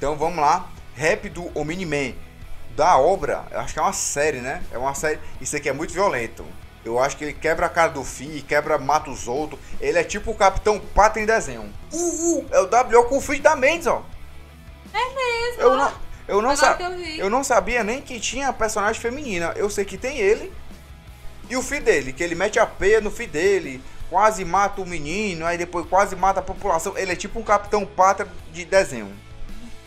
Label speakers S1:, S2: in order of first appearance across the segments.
S1: Então vamos lá. Rap do Omni-Man. Da obra, eu acho que é uma série, né? É uma série. Isso aqui é muito violento. Eu acho que ele quebra a cara do Fi, quebra, mata os outros. Ele é tipo o Capitão Pátria em desenho. Uh, uh, é o W com o filho da Mendes, ó.
S2: É mesmo.
S1: Eu não, eu não, sa
S2: eu
S1: eu não sabia nem que tinha personagem feminina. Eu sei que tem ele e o filho dele, que ele mete a peia no filho dele, quase mata o menino, aí depois quase mata a população. Ele é tipo um Capitão Pátria de desenho.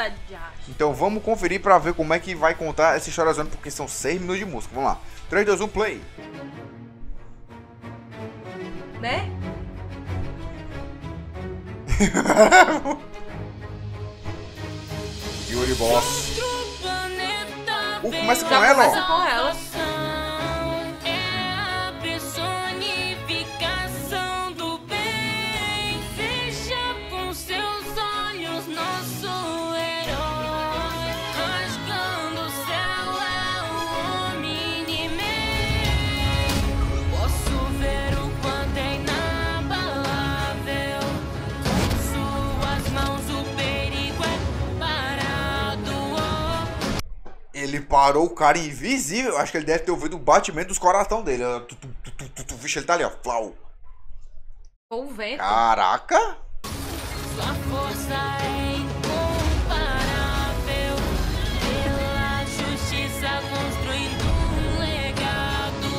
S2: Tá de acho.
S1: Então vamos conferir pra ver como é que vai contar essa história zona, porque são 6 minutos de música. Vamos lá. 3, 2, 1, play.
S2: Né?
S1: Yuri Boss. Uh, começa com
S2: Já
S1: ela,
S2: começa
S1: ó.
S2: com ela.
S1: Ele parou o cara invisível. Acho que ele deve ter ouvido o batimento dos coração dele. Tu, tu, tu, tu, tu, tu. Vixe, ele tá ali, ó. Flau.
S2: Com o vento.
S1: Caraca.
S3: Sua força é incomparável. Pela justiça construindo um legado.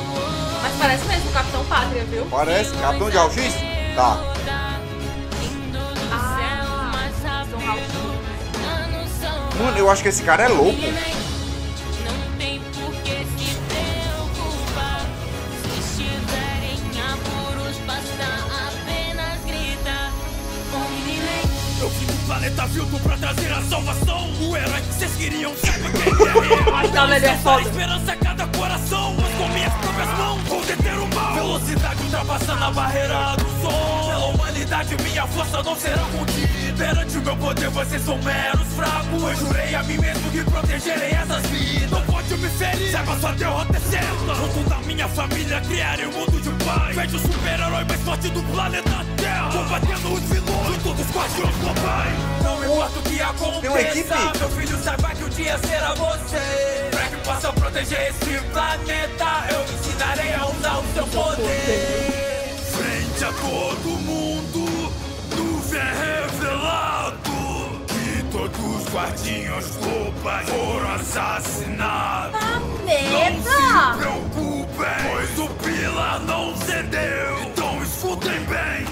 S2: Mas parece mesmo o Capitão Pátria, viu?
S1: Parece. Capitão de Algis? Tá.
S2: Ah,
S1: Mano, eu acho que esse cara é louco.
S4: Eu vim do planeta Vildo pra trazer a salvação. O herói que vocês queriam saber quem é?
S2: Que ela é foda.
S4: esperança a cada coração. Mas com minhas próprias mãos Vou deter o mal. Velocidade ultrapassando a barreira do som. Pela humanidade minha força não será contida Perante o meu poder vocês são meros fracos. Eu jurei a mim mesmo que protegerei essas vidas Não pode me ferir Saiba sua derrota é certa Junto da minha família criarei um mundo de paz Vejo o super-herói mais forte do planeta Terra. Combatendo os vilões Junto dos guardiões globais Não importa o que aconteça? Meu filho saiba que um dia será você. Pra que possa proteger esse planeta Eu ensinarei a usar o seu poder. Frente a todo mundo Nuvem revelado Que guardinhos globais Foram assassinados Não se preocupem, pois o pilar não cedeu. Então escutem bem,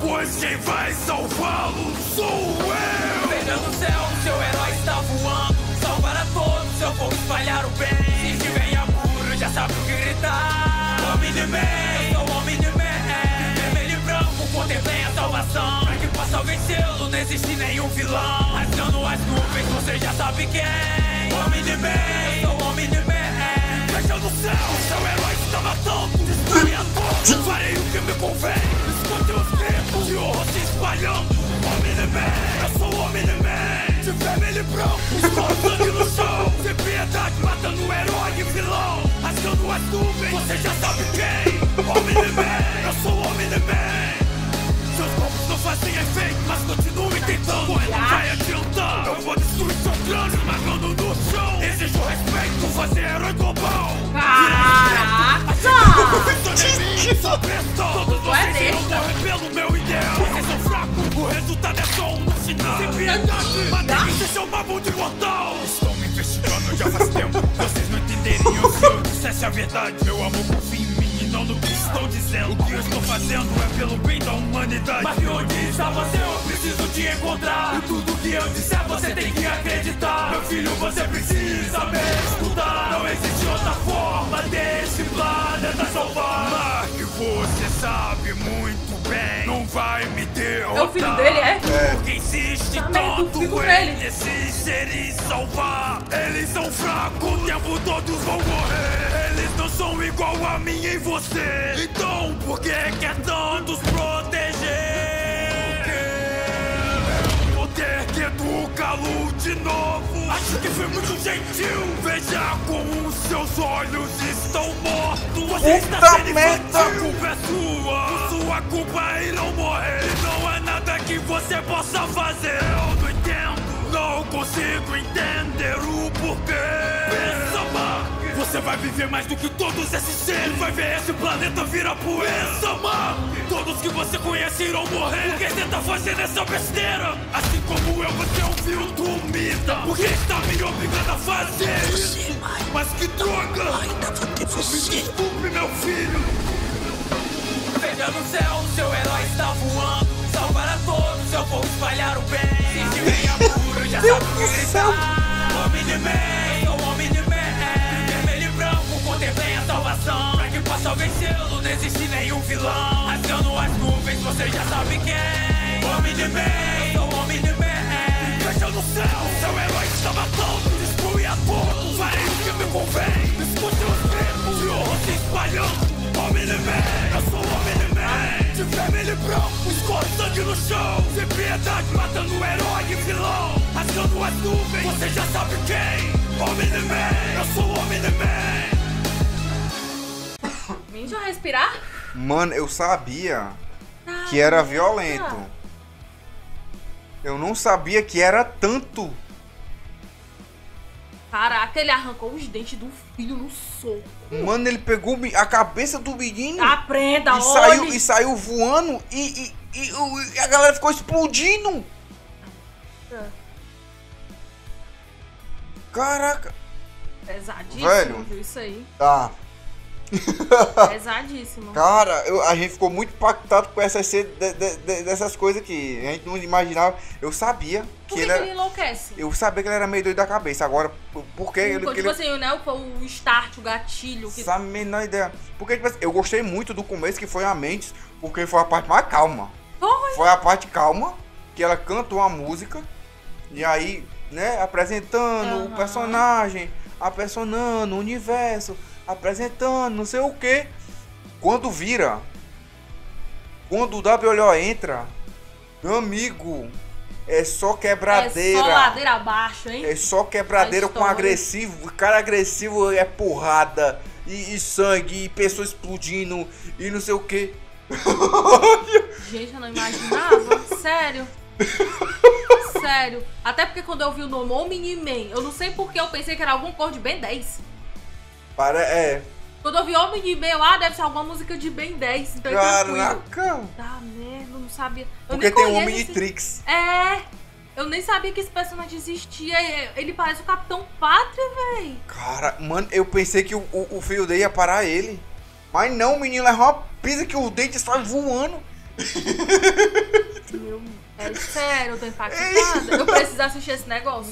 S4: pois quem vai salvá-lo sou eu. Veja no céu, seu herói está voando. Salvar a todos, eu vou espalhar o bem. Se estiver em apuro, já sabe o que gritar. Omni-Man, eu sou Omni-Man. Vermelho e branco, contemplem a salvação. Pra que possa vencê-lo, não existe nenhum vilão. Rasgando as nuvens, você já sabe quem. Omni-Man, eu sou Omni-Man. Veja no céu, seu herói está matando. Destrui a todos, farei o que me convém. Escute os gritos de horror se espalhando. Omni-Man, eu sou Omni-Man. De vermelho e branco, estou sangue no chão. Sem piedade, matando herói e vilão. Rasgando as nuvens, você já sabe quem. Omni-Man, eu sou Exijo respeito, vou fazer herói global.
S2: É
S4: irão
S2: besta.
S4: morrer pelo meu ideal. Vocês são fracos, o resultado é só um sinal. Sem piedade, matem esse seu babundo imortal. Estão me investigando já faz tempo. Vocês não entenderiam se eu dissesse a verdade. Meu amor confia em mim e não no que estão dizendo. O que eu estou fazendo é pelo bem da humanidade. Mas onde está você? Eu preciso te encontrar. E tudo que eu disser você tem que acreditar. Meu filho, você precisa me escutar. Não existe outra forma desse planeta salvar. Mark, você sabe muito bem. Não vai me derrotar.
S2: É o filho dele, é?
S4: Porque insiste
S2: Tá meio
S4: tanto em nesses seres salvar. Eles são fracos, o tempo todos vão morrer. Eles não são igual a mim e você. Então, por que quer tantos proteger? Educá-lo de novo. Acho que foi muito gentil. Veja como os seus olhos estão mortos. Você
S1: Puta
S4: está sendo
S1: merda.
S4: A culpa é sua. Por sua culpa irão morrer. E não é nada que você possa fazer. Eu não entendo. Não consigo entender o porquê. Pensa, você vai viver mais do que todos esses seres. Vai ver esse planeta virar poeira. Mark, todos que você conhece irão morrer. Por que você tá fazendo essa besteira? Assim como eu, você ouviu comida. Por que está me obrigando a fazer isso? Mas que droga! Ainda vou ter você. Me desculpe, meu filho. Veja no céu, seu herói está voando. Salvar a todos, eu vou espalhar o bem. Se tiver apuro, já sabe o que gritar. Omni-Man, sou Omni-Man. Vermelho e branco, contemplem a salvação. Pra que possa vencê-lo, não existe nenhum vilão. Rasgando as nuvens, você já sabe quem. Omni-Man, sou Omni-Man. Sangue no chão Sem piedade, matando herói e vilão Rasgando as nuvens, você já sabe quem Omni-Man, eu sou Omni-Man
S2: Vim já respirar?
S1: Mano, eu sabia que era violento. Eu não sabia que era tanto.
S2: Caraca, ele arrancou os dentes do filho no soco.
S1: Mano, ele pegou a cabeça do menino
S2: Aprenda,
S1: e, saiu,
S2: olhe.
S1: e saiu voando e, e- e o- e a galera ficou explodindo. Caraca.
S2: Pesadíssimo,
S1: Velho.
S2: viu isso aí?
S1: Tá.
S2: Pesadíssimo.
S1: Cara, eu- a gente ficou muito impactado com essas de- de- de- dessas coisas que a gente não imaginava. Eu sabia que
S2: Por que,
S1: ele
S2: que
S1: era.
S2: ele enlouquece?
S1: Eu sabia que ele era meio doido da cabeça. Agora, por- que ele.
S2: tipo
S1: que ele-
S2: assim, né? Foi o start, o gatilho. Que...
S1: Sabe a menor ideia. Porque, tipo assim, eu gostei muito do começo, que foi a Mendes, porque foi a parte mais calma.
S2: Foi.
S1: Foi a parte calma, que ela cantou a música, e aí, né, apresentando o
S2: Aham.
S1: personagem, apresentando o universo, apresentando não sei o que. Quando vira, quando o WO entra, meu amigo, é só quebradeira.
S2: É só ladeira abaixo, hein?
S1: É só quebradeira com agressivo. Cara agressivo é porrada. E, e sangue, e pessoas explodindo, e não sei o que.
S2: Gente, eu não imaginava. Sério. Sério. Até porque quando eu vi o nome Omni-Man, eu não sei porque eu pensei que era algum cor de Ben 10.
S1: Para, é.
S2: Quando eu vi Omni-Man, eu, ah, deve ser alguma música de Ben 10. Então é tranquilo.
S1: Caraca.
S2: Tá merda, eu não sabia. Eu
S1: Porque tem o Omnitrix.
S2: esse- É. Eu nem sabia que esse personagem existia. Ele parece o Capitão Pátria, véi.
S1: Cara, mano, eu pensei que o, o, o dele ia parar ele. Mas não, menino leva uma pisa que o dente sai voando.
S2: Meu, é sério, eu tô impactada. Eu preciso assistir esse negócio.